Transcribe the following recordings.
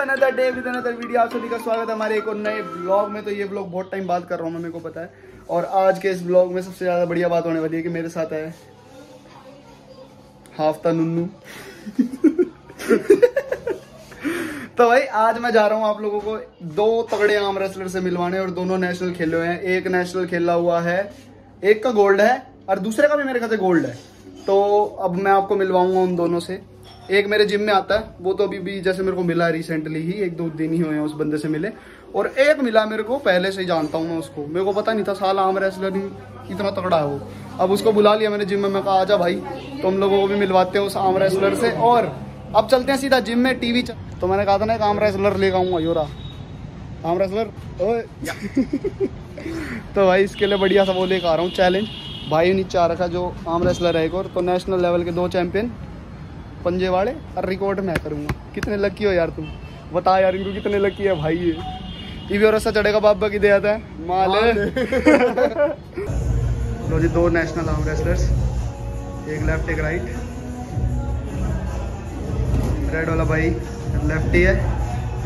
Another day with another video आप सभी का स्वागत है हमारे एक और नए ब्लॉग में। तो ये ब्लॉग बहुत टाइम बाद कर रहा हूँ मैं, मेरे को पता है। और आज के इस ब्लॉग में सबसे ज़्यादा बढ़िया बात होने वाली है कि मेरे साथ है। हाफ्ता नुन्नू। तो भाई, आज मैं जा रहा हूँ आप लोगों को दो तगड़े आम रेसलर से मिलवाने और दोनों नेशनल खेले हुए हैं। एक नेशनल खेला हुआ है, एक का गोल्ड है और दूसरे का भी मेरे खाते गोल्ड है। तो अब मैं आपको मिलवाऊँगा उन दोनों से। एक मेरे जिम में आता है, वो तो अभी भी जैसे मेरे को मिला रिसेंटली ही, एक दो दिन ही हुए हैं उस बंदे से मिले। और एक मिला मेरे को, पहले से ही जानता हूँ मैं उसको। मेरे को पता नहीं था, साल आम रेसलर इतना तगड़ा है वो। अब उसको बुला लिया मैंने जिम में, मैं कहा, आजा भाई। तो हम लोगों को भी मिलवाते हैं उस आम रेसलर से और अब चलते हैं सीधा जिम में टीवी चल तो मैंने कहा था ना एक आम रेसलर लेकर आऊँगा योरा आम रेसलर ओए। तो भाई इसके लिए बढ़िया सा वो लेकर आ रहा हूँ चैलेंज भाई नीचे आ रखा जो आम रेसलर है एक और। तो नेशनल लेवल के दो चैंपियन पंजे वाले और रिकॉर्ड मैं करूँगा। कितने लकी हो यार तुम। बता यार इनको कितने लकी है भाई ये। टीवी और चढ़ेगा बाबा की दे आता है माल। लो जी दो नेशनल आर्म रेसलर्स एक लेफ़्ट एक राइट रेड वाला भाई लेफ़्ट ही है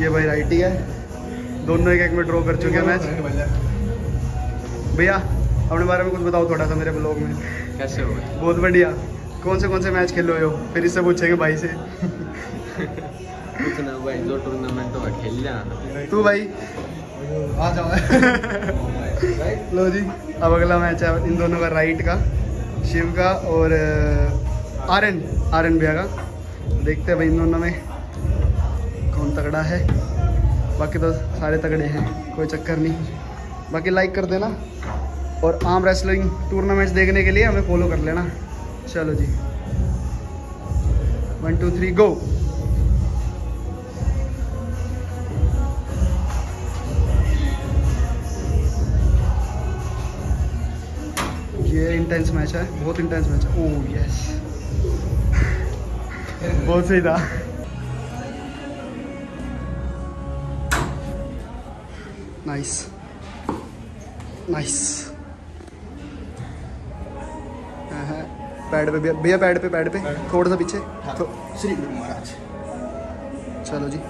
ये भाई राइट ही है। दोनों एक एक में ड्रॉ कर चुके हैं मैच भैया अपने बारे में कुछ बताओ थोड़ा सा मेरे ब्लॉग में। कैसे हो? बहुत बढ़िया। कौन से कौन से मैच खेले हुए हो? फिर इससे पूछेंगे भाई से। कुछ ना भाई जो टूर्नामेंट होगा खेल लिया तू भाई। आ जाओ। लो जी अब अगला मैच है इन दोनों का राइट का शिव का और आर्यन आर्यन भैया का। देखते हैं भाई इन दोनों में कौन तगड़ा है। बाकी तो सारे तगड़े हैं, कोई चक्कर नहीं। बाकी लाइक कर देना और आम रेसलिंग टूर्नामेंट्स देखने के लिए हमें फॉलो कर लेना। चलो जी। वन टू थ्री गो ये इंटेंस मैच है, बहुत इंटेंस मैच है। ओह यस बहुत सही था नाइस नाइस पैड पे भैया पैड पे पैड पे. थोड़ा सा पीछे. श्री गुरु महाराज. चलो जी.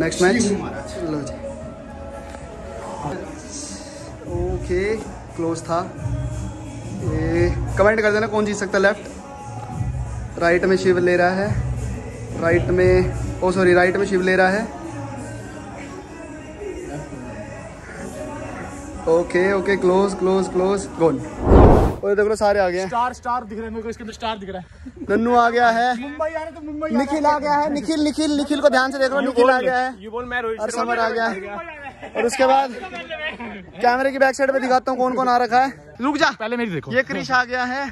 Next match Shri Guru Maharaj. लो जी. ओके क्लोज था. ये कमेंट कर देना कौन जीत सकता लेफ़्ट राइट में शिव ले रहा है. राइट में ओ सॉरी राइट में शिव ले रहा है। Okay okay close close close goal और देखो सारे आ गए स्टार स्टार दिख रहे हैं मेरे को इसके अंदर स्टार दिख रहा है। नन्नू आ गया है। मुंबई आ रहा तो मुंबई निखिल आ गया है निखिल निखिल निखिल को ध्यान से देख लो निखिल आ गया है। ये बोल मैं रोहित और समर आ गया है। और उसके बाद कैमरे की बैक साइड पे दिखाता हूँ कौन कौन आ रखा है। रुक जा पहले मेरी देखो। ये क्रिश आ गया है।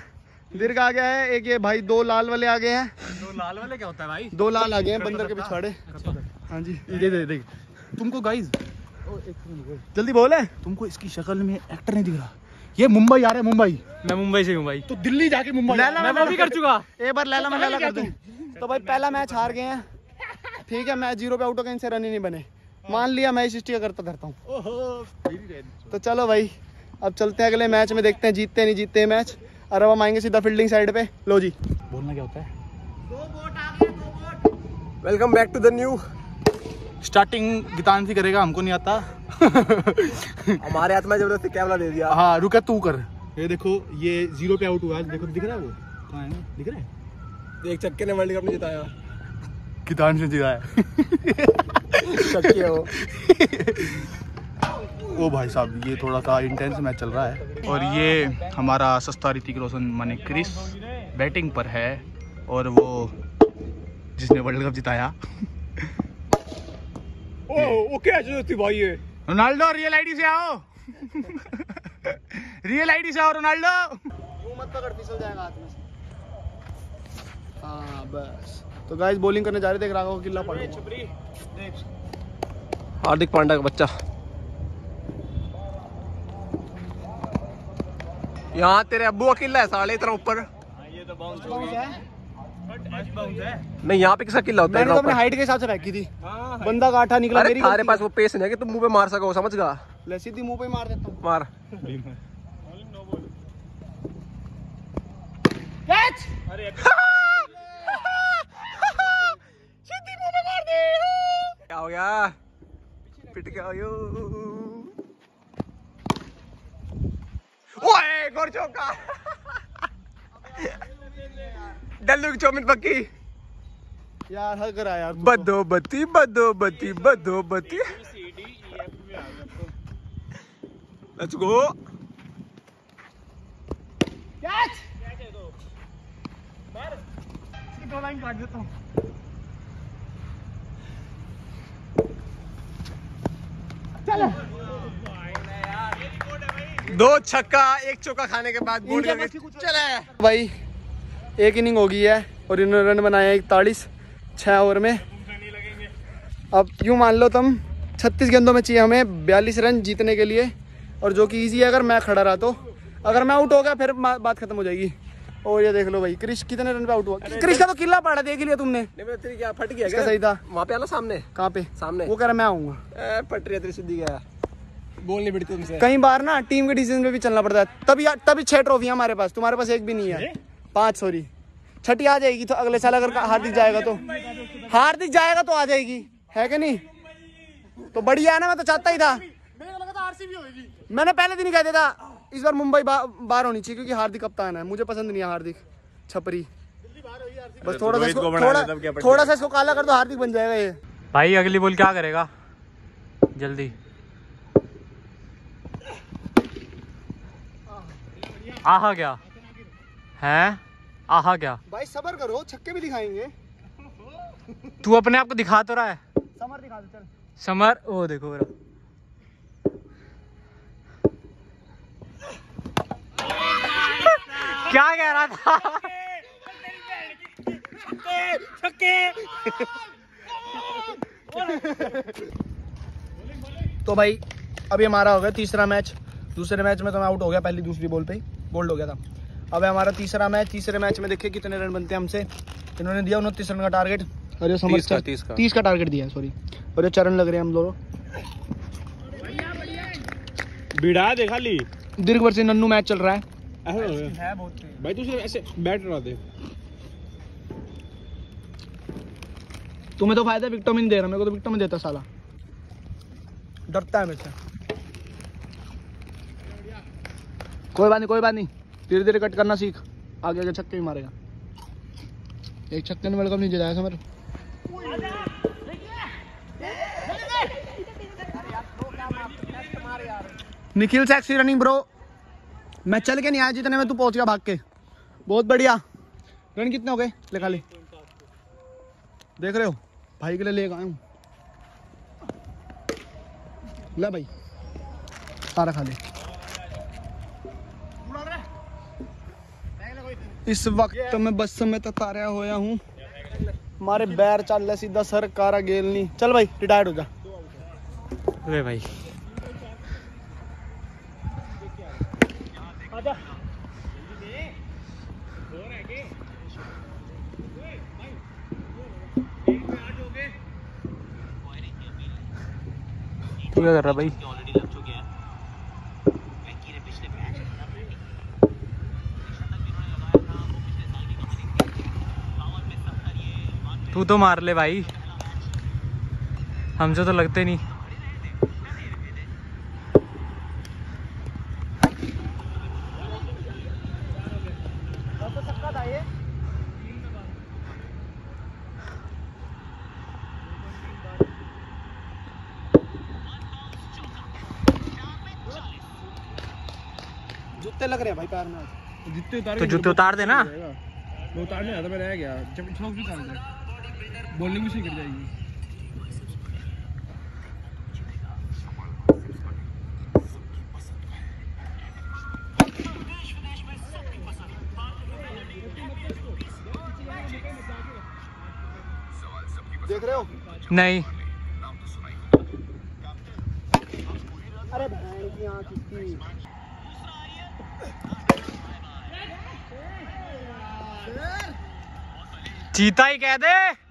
दीर्घ आ गया है एक ये भाई दो लाल वाले आ गए हैं। दो लाल वाले क्या होता है भाई? दो लाल आ गए हैं बंदर के पिछवाड़े। हाँ जी। ये दे देख। तुमको गाइस जल्दी बोले। तुमको इसकी शक्ल में एक्टर नहीं दिख रहा। ये मुंबई आ रहा है मुंबई। मैं मुंबई से हूँ भाई। तो दिल्ली जाके मुंबई। लैला मैं वो भी कर चुका। एक बार लैला में लैला कर दे। तो। भाई पहला मैच हार गए हैं। ठीक है मैच ज़ीरो पे आउट हो गए इनसे रन ही नहीं बने। मान लिया मैं इस का करता धरता हूँ। तो चलो भाई अब चलते हैं अगले मैच में देखते हैं जीतते नहीं जीतते मैच और अब हम आएँगे सीधा फील्डिंग साइड पे। लो जी। बोलना क्या होता है? Welcome back to the new starting गीतान से करेगा हमको नहीं आता। हमारे हाथ में ज़बरदस्ती कैमरा दे दिया। हाँ रुका तू कर। ये देखो ये ज़ीरो पे आउट हुआ है। देखो दिख रहा है वो? कहाँ है दिख रहा है? एक चक्के ने वर्ल्ड कप नहीं जिताया। गीतान से जीता है चक्के हो। ओ भाई साहब ये थोड़ा सा इंटेंस मैच चल रहा है। और ये हमारा सस्ता ऋतिक रोशन माने क्रिस बैटिंग पर है और वो जिसने वर्ल्ड कप जिताया। ओ क्या थी भाई ये? रोनाल्डो रियल आईडी से आओ। रियल आईडी से आओ रोनाल्डो। मत पकड़ फिसल जाएगा हाथ में से। हाँ बस। तो गाइस बॉलिंग करने जा रहे थे राघव किला पड़ हार्दिक पांड्या का बच्चा। यहाँ तेरे अब्बू अकेला है साले इतना ऊपर। नहीं यहाँ पे किसका किला होता है? मैंने तो अपने हाइट के हिसाब से फेंकी थी। बंदा काठा निकला मेरी गलती पास वो पेस नहीं है कि तुम मुँह पे मार सको समझ गा है। ले सीधी मुँह पे मार देता हूँ। मार। कैच अरे सीधी मुँह पे मार दे। क्या हो गया? पिट गया यो ओए! गोर चौका डल्लू की चौमिन पक्की। यार हल करा यार बदो बत्ती बदो बत्ती बदो बत्ती लेट्स गो कैच इसकी दो लाइन काट देता हूँ। चलो। दो छक्का एक चौका खाने के बाद बोर्ड चले। भाई एक इनिंग हो गई है और इन्होंने रन बनाए हैं इकतालीस छः ओवर में। अब यूँ मान लो तुम छत्तीस गेंदों में चाहिए हमें बयालीस रन जीतने के लिए और जो कि इजी है अगर मैं खड़ा रहा तो। अगर मैं आउट हो गया फिर बात खत्म हो जाएगी। और ये देख लो भाई क्रिश कितने रन पे आउट हुआ? क्रिश का तो किला पड़ा देख लिया तुमने। क्या फट गया सही था। वहाँ पे आना सामने? कहाँ पे? सामने। वो कह रहा मैं आऊँगा। ए, पटरी तेरी सीधी गया। बोल नहीं बिड़ती तुमसे। कई बार ना टीम के डिसीज़न पे भी चलना पड़ता है। तभी तभी छह ट्रॉफी हमारे पास तुम्हारे पास एक भी नहीं है। पाँच सॉरी। छठी आ जाएगी तो अगले साल अगर हार्दिक जाएगा तो। हार्दिक जाएगा तो आ जाएगी। है कि नहीं? तो बढ़िया है ना मैं तो चाहता ही था। मैंने पहले दिन ही कह दिया था इस बार मुंबई बा, बाहर होनी चाहिए क्योंकि हार्दिक कप्तान है। मुझे पसंद नहीं है हार्दिक। छपरी। बस थोड़ा सा इसको- थोड़ा थोड़ा सा इसको काला कर दो हार्दिक बन जाएगा ये। भाई अगली बोल क्या करेगा? जल्दी। आहा क्या है? आहा क्या भाई सबर करो छक्के भी दिखाएँगे। तू अपने आप को दिखा तो रहा है। समर दिखा दो चल। समर ओ देखो मेरा। क्या कह रहा था? तो भाई अभी हमारा हो गया तीसरा मैच। दूसरे मैच में तो मैं आउट हो गया पहली दूसरी बॉल पे ही। बोल्ड हो गया था। अब है हमारा तीसरा मैच। तीसरे मैच में देखिए कितने रन बनते हैं हमसे। इन्होंने दिया उनतीस रन का टारगेट और ये समझ का, तीस का। तीस का टारगेट दिया सॉरी और ये चरण लग रहे हैं हम दोनों। बिड़ा दे खाली। दीर्घ वर्ष नन्नू मैच चल रहा है। भाई तू सिर्फ़ ऐसे बैट रहा दे। तुम्हें तो फ़ायदा विक्टोमिन दे रहा मेरे को तो विक्टोमिन देता साला। डरता है मेरे से। कोई बात नहीं, कोई बात नहीं। धीरे धीरे कट करना सीख। आगे आगे छक्के भी मारेगा। एक छक्के ने वर्ल्ड कप नहीं जिताया Samar Nikhil sexy running bro मैं चल के नहीं आया जितने में तू पहुँच गया भाग के। बहुत बढ़िया। रन कितने हो गए? ले खाली। देख रहे हो? भाई के लिए लेकर आया हूँ। ले भाई। सारा खा ले इस वक्त मैं बस में ततारिया होया हूँ। हमारे बैर चल रहा सीधा सर कारा गेल नहीं। चल भाई रिटायर्ड हो जा। वे भाई। तू क्या कर रहा भाई? तू तो मार ले भाई। हमसे तो लगते नहीं। जूते लग रहे हैं भाई पैर में आज। जितने उतार तो जूते उतार देना। मैं उतारने आया था मैं रह गया। जब छौक भी कर बॉलिंग भी सही कर जाएगी। देख रहे हो? नहीं। अरे बहन की आँख इसकी चीता ही कह दे।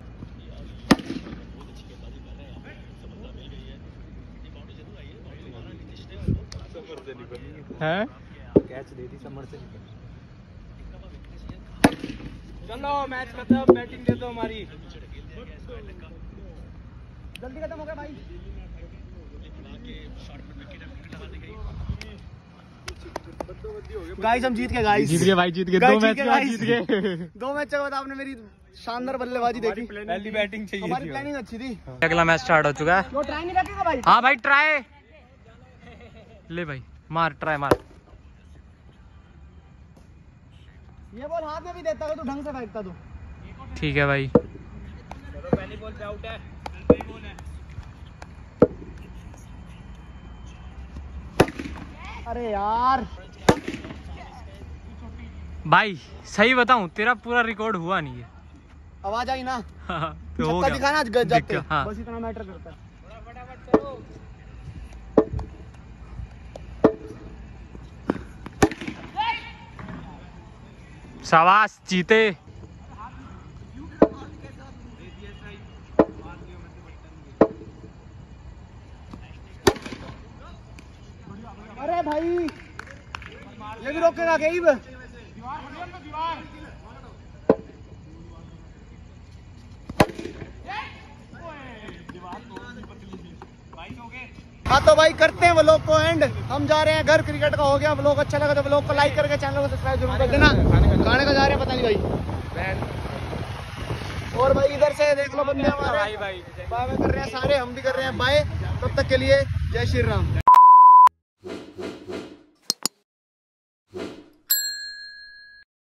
हैं? चलो मैच खत्म बैटिंग दे दो हमारी। जल्दी खत्म हो गया भाई। गाइस हम जीत गए गाइस जीत गए भाई जीत गए। दो मैच जीत गए, जीत गए। दो मैच के बाद आपने मेरी शानदार बल्लेबाजी देखी। पहली बैटिंग चाहिए हमारी प्लानिंग अच्छी थी। अगला मैच स्टार्ट हो चुका है। ट्राई नहीं रखेगा भाई। हाँ भाई ट्राई ले भाई मार ट्राई मार। ये बॉल हाथ में भी देता है तो ढंग से फेंकता तू ठीक है भाई। चलो पहली बॉल पे आउट है। बॉल है अरे यार। भाई सही बताऊँ तेरा पूरा रिकॉर्ड हुआ नहीं है। आवाज़ आई ना? तो हो छक्का गया। दिखाना आज गज जाते गया, हाँ। बस इतना मैटर करता है। शाबाश चीते अरे भाई ये भी रोकेगा केब हाँ तो भाई करते हैं व्लॉग को एंड हम जा रहे हैं घर क्रिकेट का हो गया व्लॉग अच्छा लगा तो व्लॉग को लाइक करके चैनल को सब्सक्राइब ज़रूर कर देना। खाने का जा रहे हैं पता नहीं भाई। और भाई इधर से देख लो बंदे हमारे। भाई भाई। बाय कर रहे हैं सारे हम भी कर रहे हैं बाय। तब तक के लिए जय श्री राम।